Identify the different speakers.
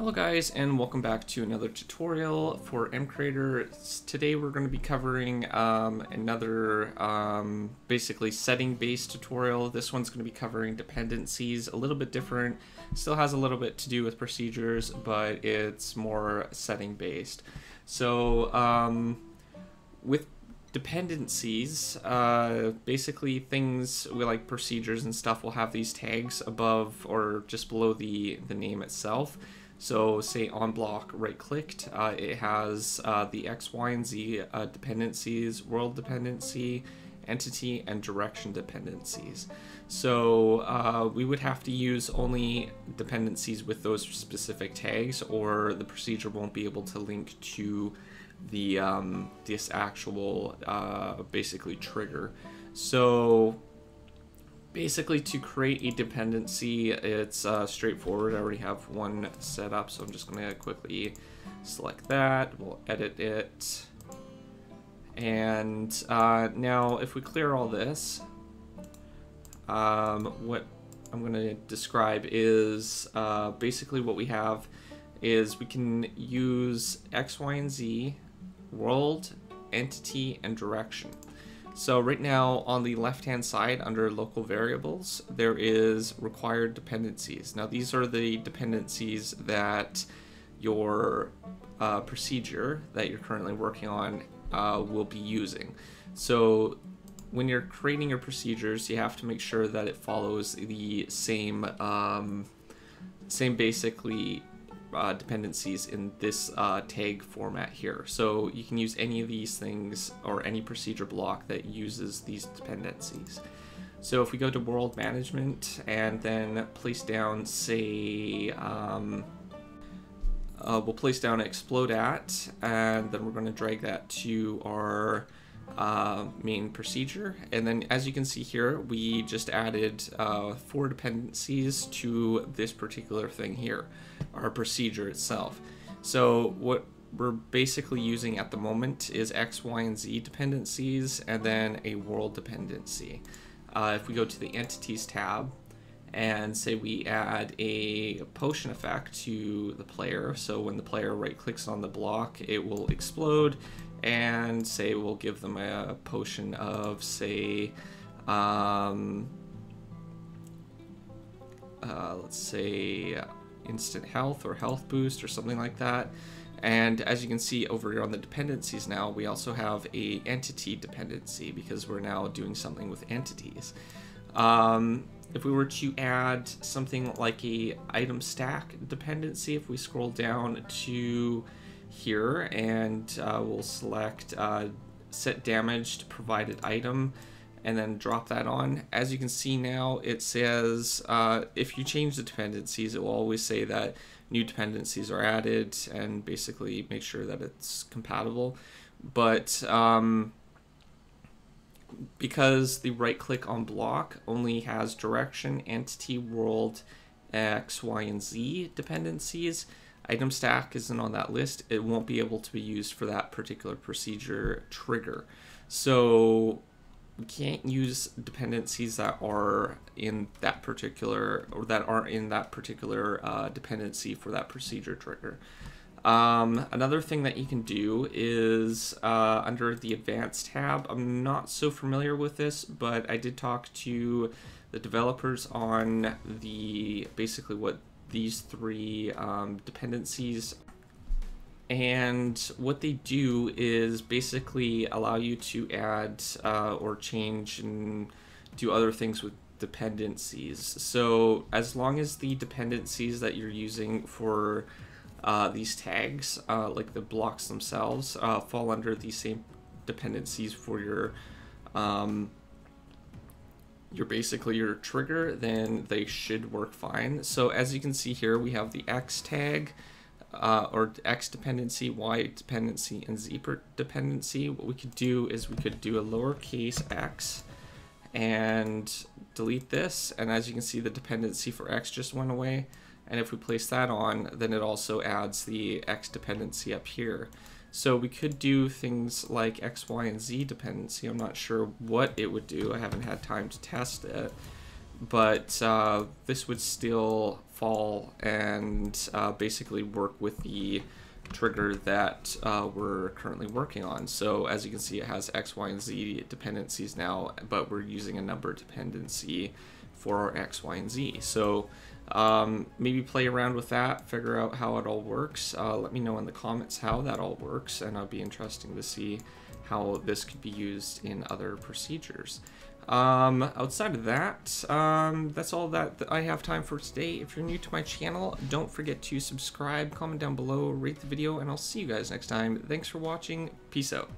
Speaker 1: Hello guys and welcome back to another tutorial for mcreator. Today we're going to be covering um, another um, basically setting based tutorial. This one's going to be covering dependencies, a little bit different, still has a little bit to do with procedures but it's more setting based. So um, with dependencies, uh, basically things we like procedures and stuff will have these tags above or just below the, the name itself. So say on block right clicked, uh, it has uh, the X, Y, and Z uh, dependencies, world dependency, entity, and direction dependencies. So uh, we would have to use only dependencies with those specific tags or the procedure won't be able to link to the um, this actual uh, basically trigger. So basically to create a dependency, it's uh, straightforward. I already have one set up, so I'm just going to quickly select that. We'll edit it. And uh, now if we clear all this, um, what I'm going to describe is uh, basically what we have is we can use X, Y, and Z, world, entity, and direction. So right now on the left hand side under local variables there is required dependencies. Now these are the dependencies that your uh, procedure that you're currently working on uh, will be using. So when you're creating your procedures you have to make sure that it follows the same um, same basically uh, dependencies in this uh, tag format here. So you can use any of these things or any procedure block that uses these dependencies. So if we go to world management and then place down, say, um, uh, we'll place down explode at, and then we're going to drag that to our uh, main procedure. And then as you can see here, we just added uh, four dependencies to this particular thing here, our procedure itself. So what we're basically using at the moment is X, Y, and Z dependencies and then a world dependency. Uh, if we go to the entities tab and say we add a potion effect to the player, so when the player right clicks on the block, it will explode and say we'll give them a potion of say um, uh, let's say instant health or health boost or something like that. And as you can see over here on the dependencies now we also have a entity dependency because we're now doing something with entities. Um, if we were to add something like a item stack dependency if we scroll down to here and uh, we'll select uh, set damaged provided item and then drop that on. As you can see now, it says uh, if you change the dependencies, it will always say that new dependencies are added and basically make sure that it's compatible. But um, because the right click on block only has direction, entity, world, X, Y, and Z dependencies, item stack isn't on that list, it won't be able to be used for that particular procedure trigger. So we can't use dependencies that are in that particular or that aren't in that particular uh, dependency for that procedure trigger. Um, another thing that you can do is uh, under the advanced tab. I'm not so familiar with this, but I did talk to the developers on the basically what these three um, dependencies. And what they do is basically allow you to add uh, or change and do other things with dependencies. So as long as the dependencies that you're using for uh, these tags, uh, like the blocks themselves, uh, fall under the same dependencies for your um, your basically your trigger, then they should work fine. So as you can see here, we have the X tag, uh, or X dependency, Y dependency, and Z dependency. What we could do is we could do a lowercase x and delete this. And as you can see, the dependency for X just went away. And if we place that on, then it also adds the X dependency up here. So we could do things like X, Y, and Z dependency. I'm not sure what it would do. I haven't had time to test it. But uh, this would still fall and uh, basically work with the trigger that uh, we're currently working on. So as you can see, it has X, Y, and Z dependencies now, but we're using a number dependency for our X, Y, and Z. So um, maybe play around with that, figure out how it all works. Uh, let me know in the comments how that all works, and it'll be interesting to see how this could be used in other procedures. Um, outside of that, um, that's all that, that I have time for today. If you're new to my channel, don't forget to subscribe, comment down below, rate the video, and I'll see you guys next time. Thanks for watching. Peace out.